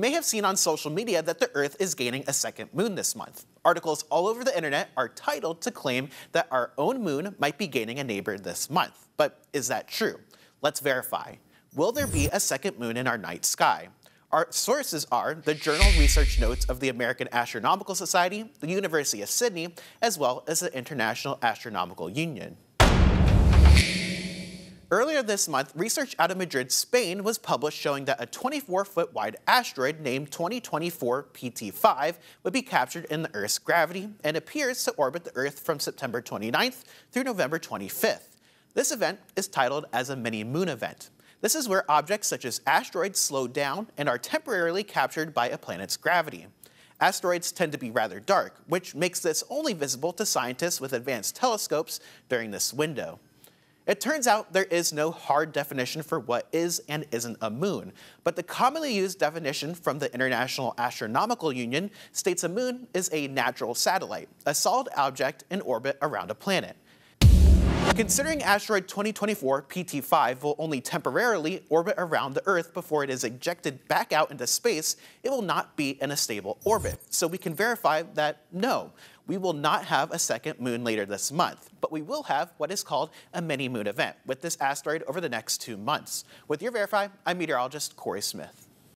You may have seen on social media that the Earth is gaining a second moon this month. Articles all over the internet are titled to claim that our own moon might be gaining a neighbor this month. But is that true? Let's verify. Will there be a second moon in our night sky? Our sources are the journal research notes of the American Astronomical Society, the University of Sydney, as well as the International Astronomical Union. Earlier this month, research out of Madrid, Spain was published showing that a 24-foot wide asteroid named 2024 PT5 would be captured in the Earth's gravity and appears to orbit the Earth from September 29th through November 25th. This event is titled as a mini-moon event. This is where objects such as asteroids slow down and are temporarily captured by a planet's gravity. Asteroids tend to be rather dark, which makes this only visible to scientists with advanced telescopes during this window. It turns out there is no hard definition for what is and isn't a moon, but the commonly used definition from the International Astronomical Union states a moon is a natural satellite, a solid object in orbit around a planet. Considering asteroid 2024 PT5 will only temporarily orbit around the Earth before it is ejected back out into space, it will not be in a stable orbit. So we can verify that no, we will not have a second moon later this month, but we will have what is called a mini moon event with this asteroid over the next two months. With your Verify, I'm meteorologist Corey Smith.